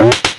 you.